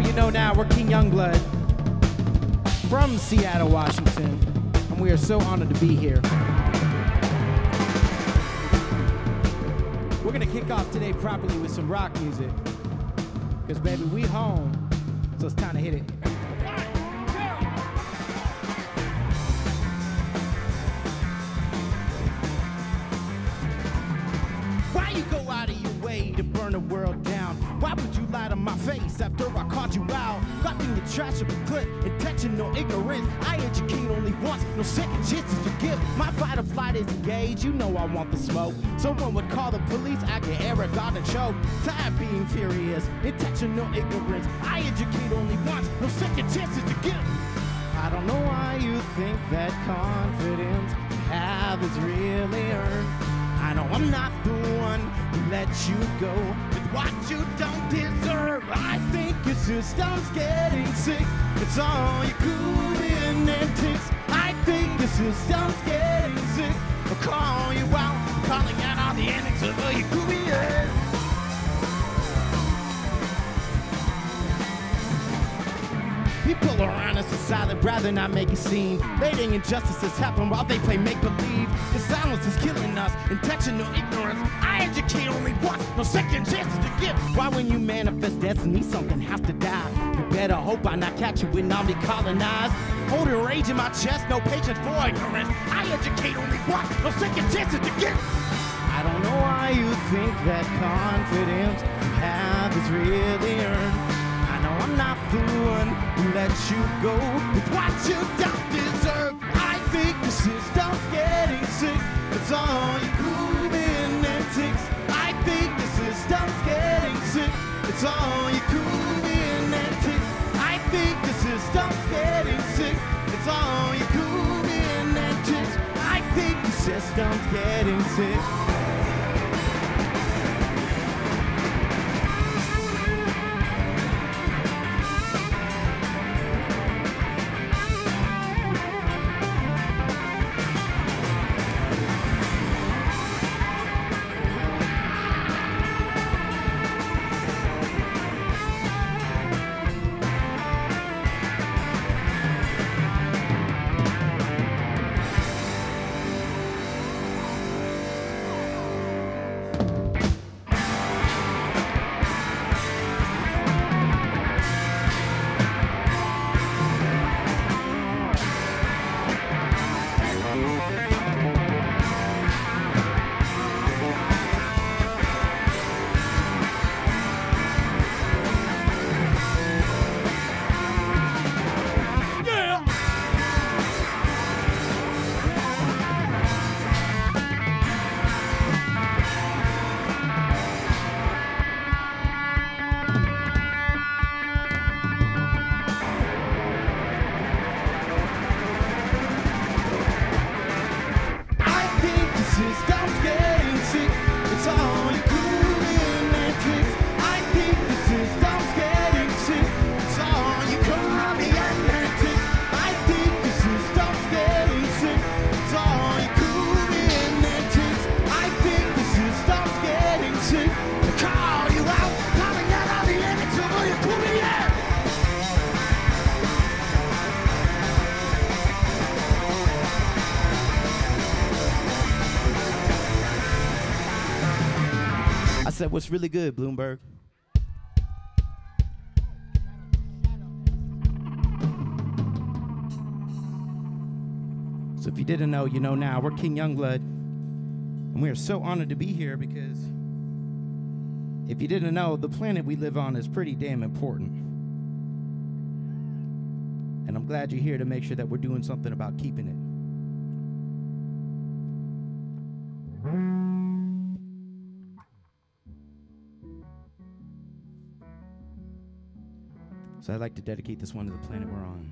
know, you know now. We're King Youngblood from Seattle, Washington, and we are so honored to be here. We're gonna kick off today properly with some rock music, because baby, we home, so it's time to hit it. Trash of a clip, intentional ignorance. I educate only once, no second chances to give. My fight or flight is engaged, you know I want the smoke. Someone would call the police, I get Eric on the choke. Tired being furious, intention intentional ignorance. I educate only once, no second chances to give. I don't know why you think that confidence you have is really earned. I know I'm not the one who let you go what you don't deserve. I think your system's getting sick. It's all your cooling antics. I think your system's getting sick. I'll call you out, calling out all the antics of your cooling. People around us are silent, rather not make a scene. Letting injustices happen while they play make believe. The silence is killing us, intentional ignorance. I educate only once, no second chances to give. Why, when you manifest destiny, something has to die? You better hope I not catch you when I'm decolonized. Holding rage in my chest, no patience for ignorance. I educate only once, no second chances to give. I don't know why you think that confidence you have is really earned. I know I'm not the one lets you go with what you don't deserve. I think the system's getting sick. It's all you grooving antics. I think the system's getting sick. It's all you grooving antics. I think the system's getting sick. It's all you grooving antics. I think the system's getting sick. I I said, what's really good, Bloomberg? So if you didn't know, you know now. We're King Youngblood, and we are so honored to be here because if you didn't know, the planet we live on is pretty damn important. And I'm glad you're here to make sure that we're doing something about keeping it. So I'd like to dedicate this one to the planet we're on.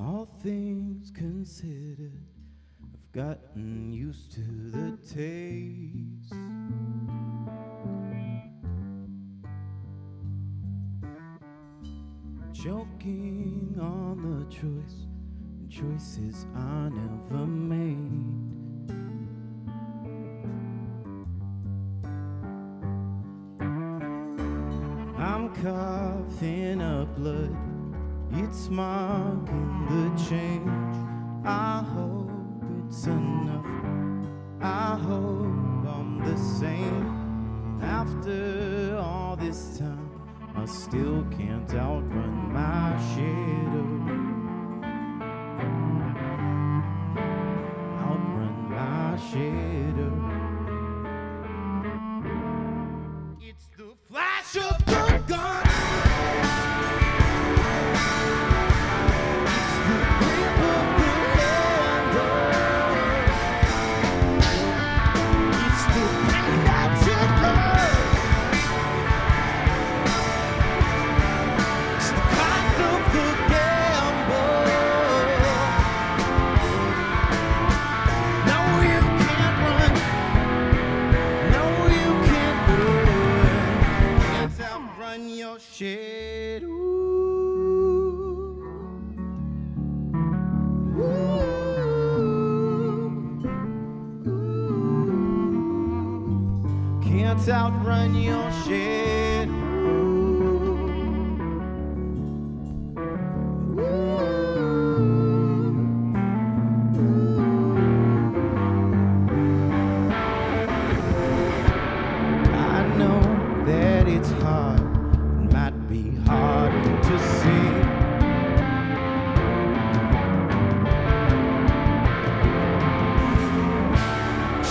All things considered, I've gotten used to the taste. Choking on the choice, choices I never made. I'm coughing up blood, it's marking the change. I hope it's enough. I hope I'm the same after all this time. I still can't outrun my shadow.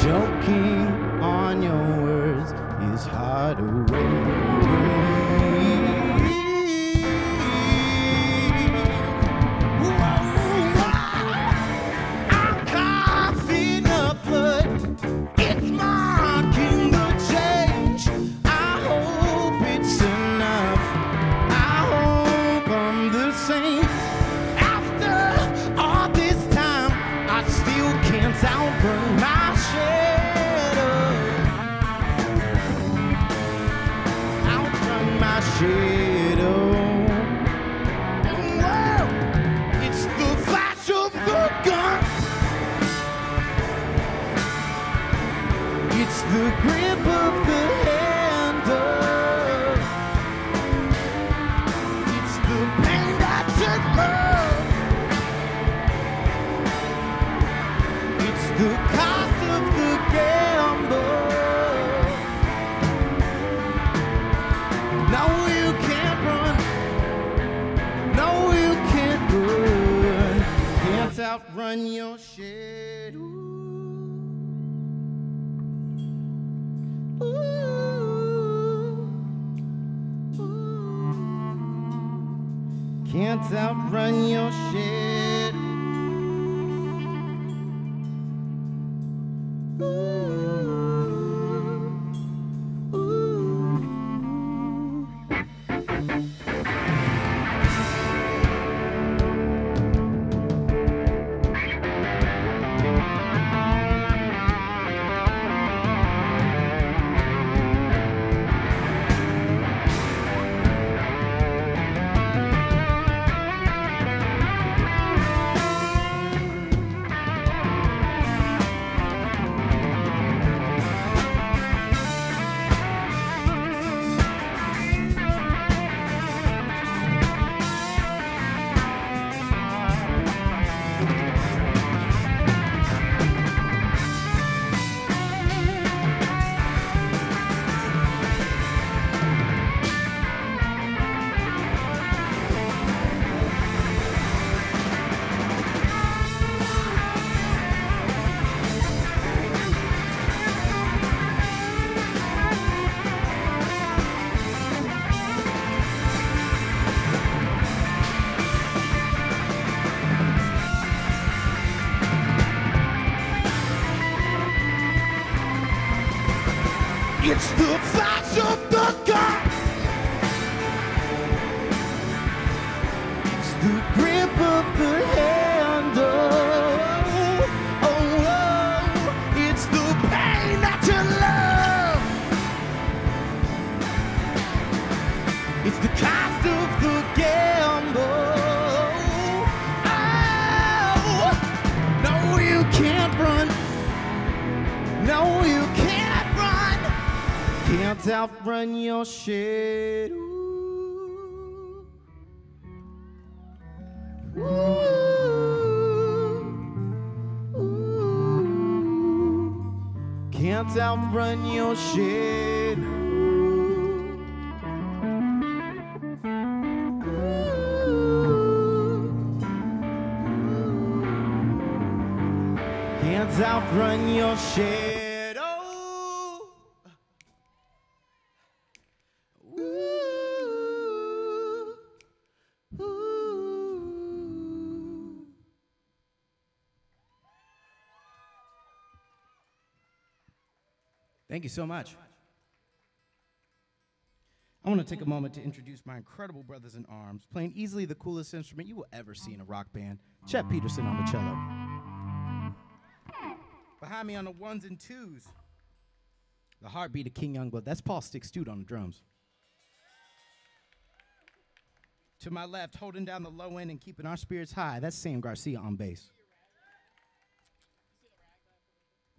Choking on your words is hard to remember. run your shit. It's the cost of the gamble. Oh, no, you can't run. No, you can't run. Can't outrun your shadow. Ooh. can't outrun your shit. Outrun your shadow. Ooh, ooh. Thank you so much. I want to take a moment to introduce my incredible brothers in arms, playing easily the coolest instrument you will ever see in a rock band, Chet Peterson on the cello. Behind me on the ones and twos, the heartbeat of King Youngblood. That's Paul Stick Stute on the drums. To my left, holding down the low end and keeping our spirits high, that's Sam Garcia on bass.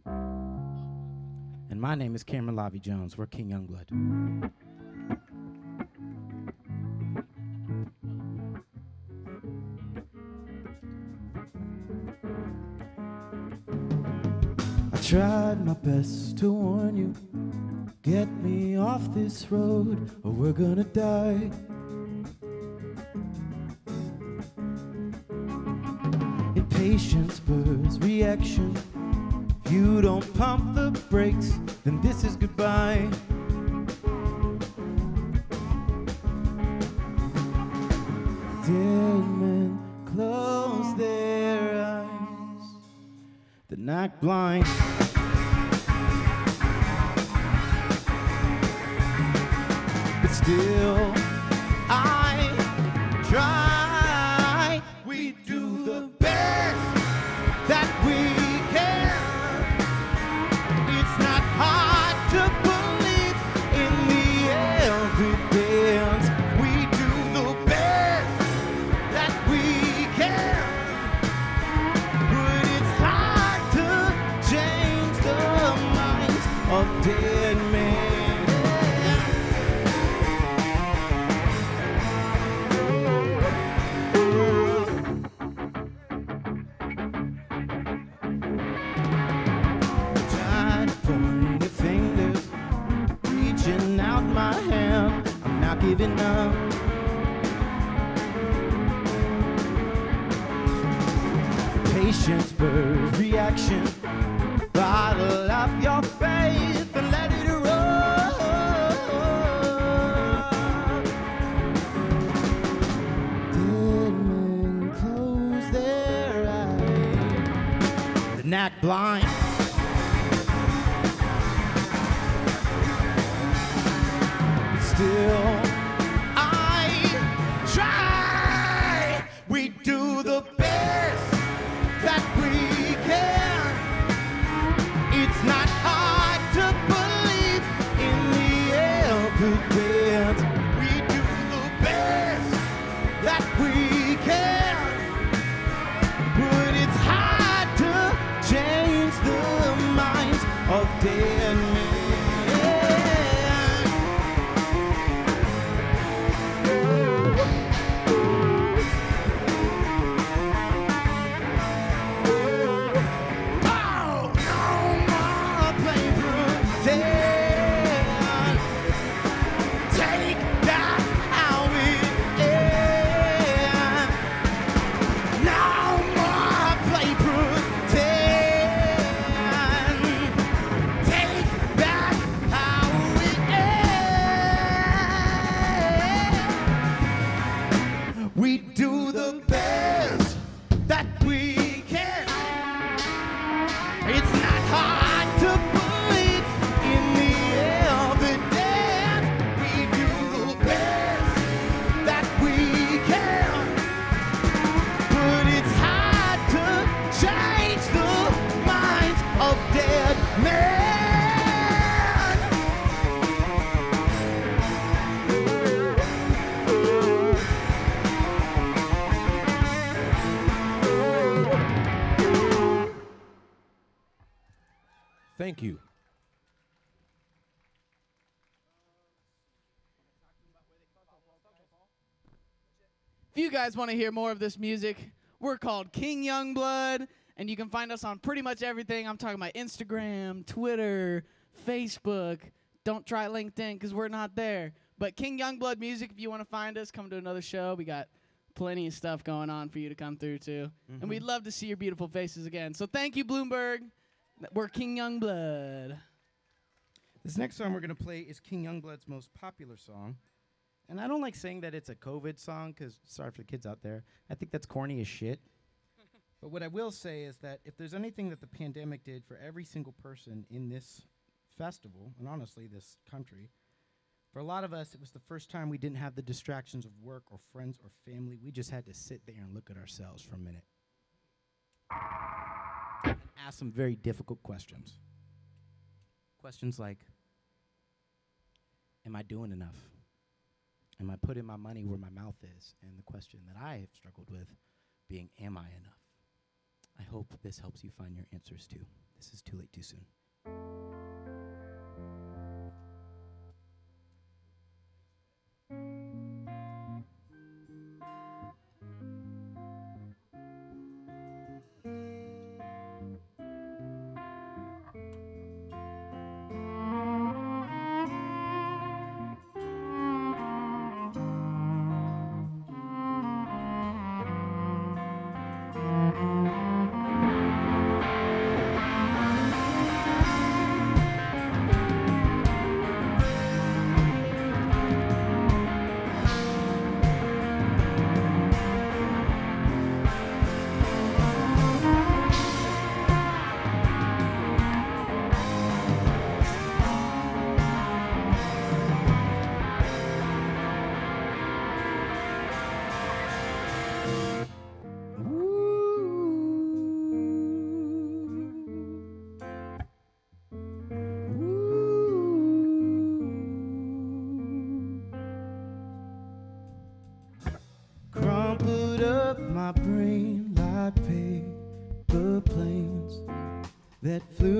And my name is Cameron Lavi Jones. We're King Youngblood. Best to warn you. Get me off this road, or we're gonna die. Impatience spurs reaction. If you don't pump the brakes, then this is goodbye. Dead men close their eyes. The night blind. Still, Birth reaction. Bottle up your faith and let it roll. Dead men close their eyes. The knack blind. Still, Thank you. If you guys want to hear more of this music, we're called King Youngblood, and you can find us on pretty much everything. I'm talking about Instagram, Twitter, Facebook. Don't try LinkedIn because we're not there. But King Youngblood Music, if you want to find us, come to another show. We got plenty of stuff going on for you to come through to. Mm -hmm. And mm-hmm. we'd love to see your beautiful faces again. So thank you, Bloomberg. We're King Youngblood. This next song we're going to play is King Youngblood's most popular song. And I don't like saying that it's a COVID song because, sorry for the kids out there, I think that's corny as shit. but what I will say is that if there's anything that the pandemic did for every single person in this festival, and honestly, this country, for a lot of us, it was the first time we didn't have the distractions of work or friends or family. We just had to sit there and look at ourselves for a minute ask some very difficult questions. Questions like Am I doing enough? Am I putting my money where my mouth is? And the question that I have struggled with being Am I enough? I hope this helps you find your answers too. This is too late too soon. That flew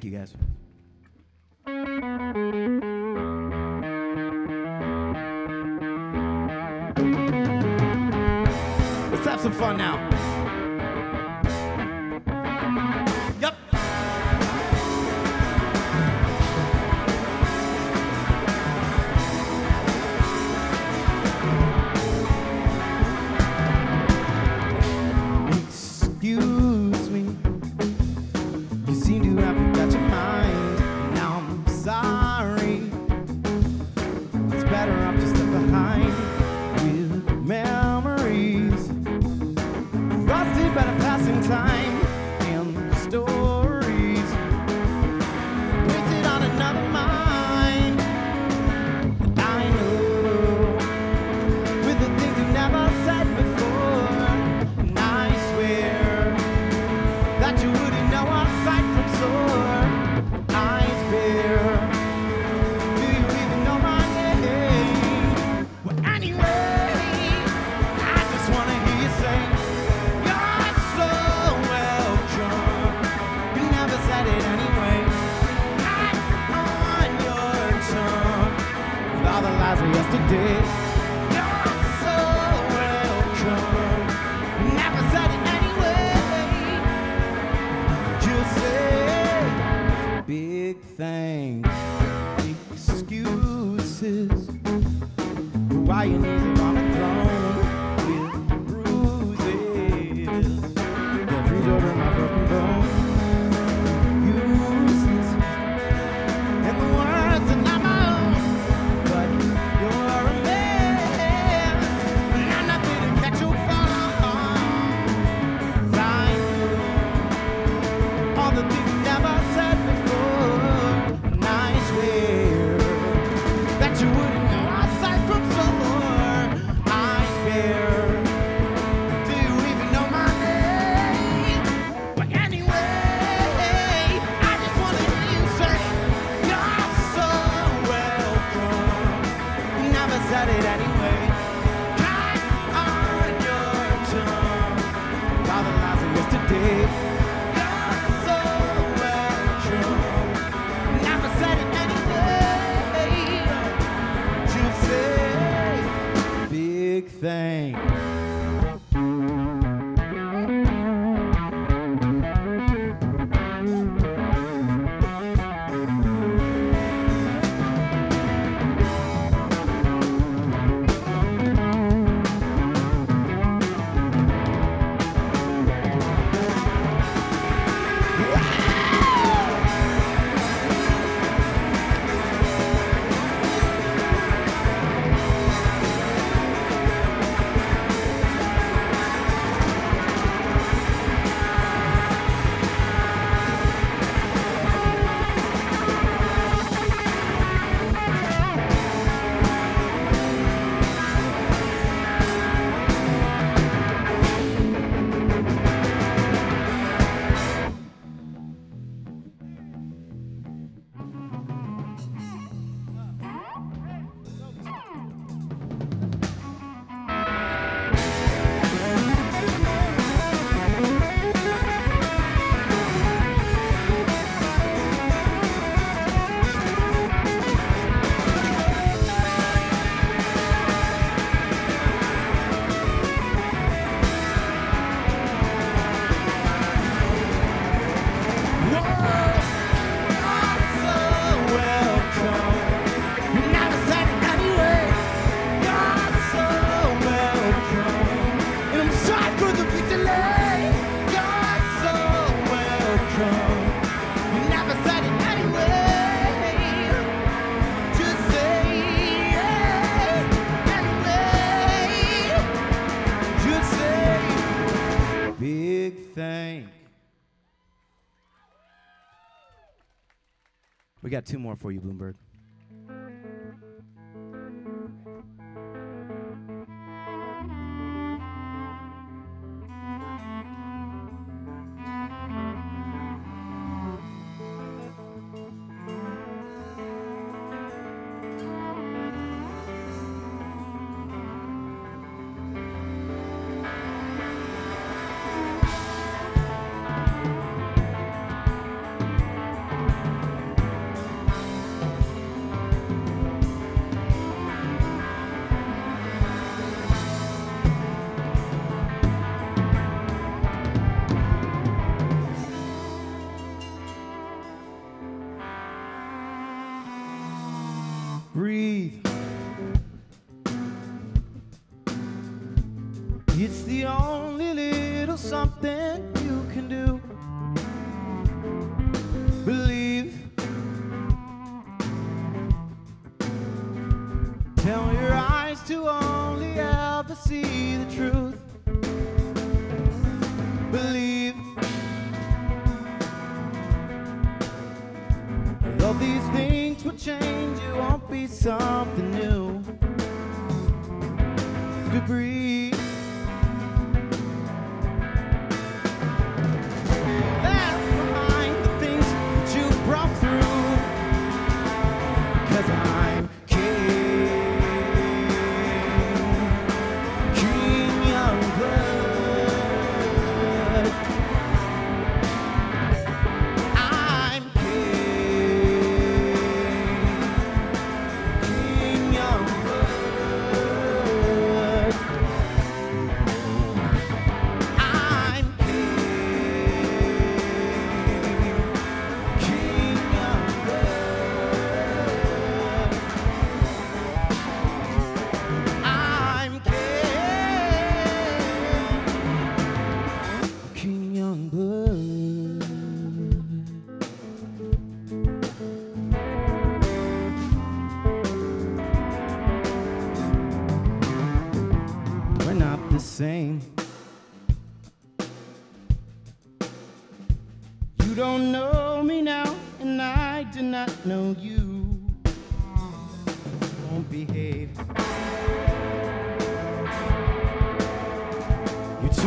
Thank you, guys. Let's have some fun now. got two more for you, Bloomberg.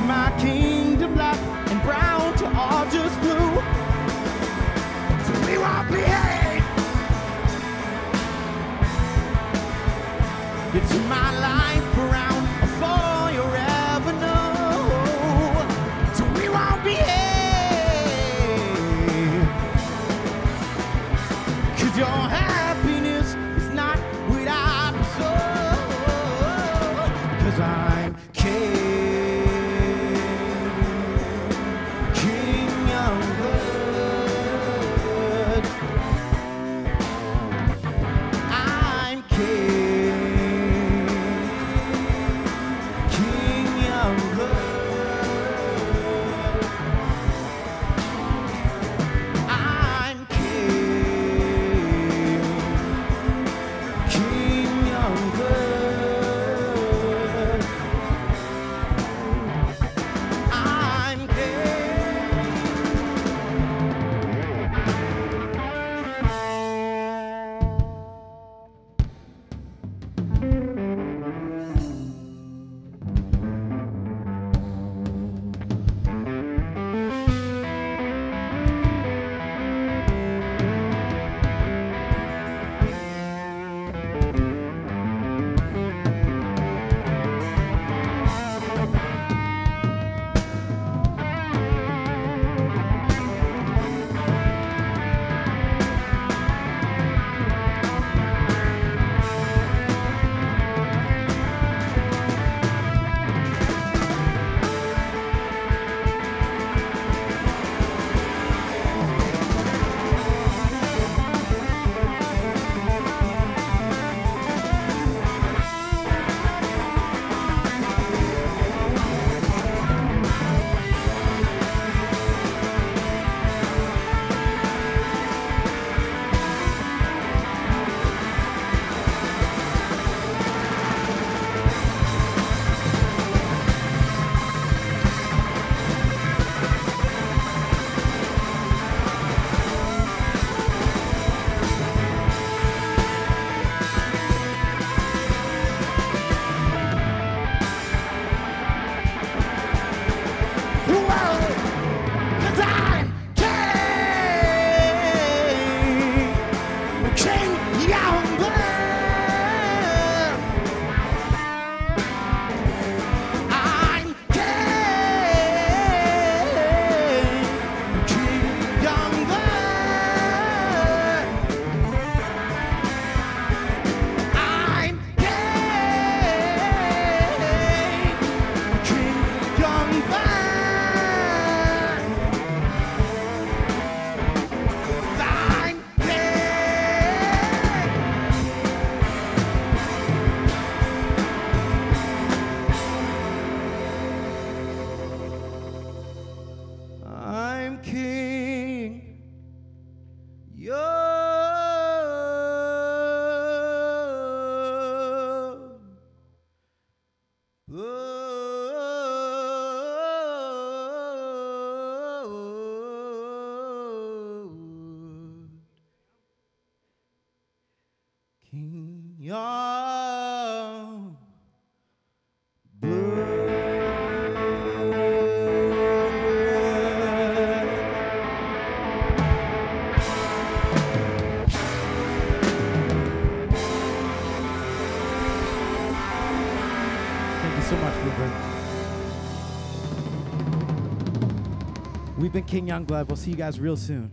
my kingdom black and brown to all just blue. So we won't behave. It's my life. Been King Youngblood. We'll see you guys real soon.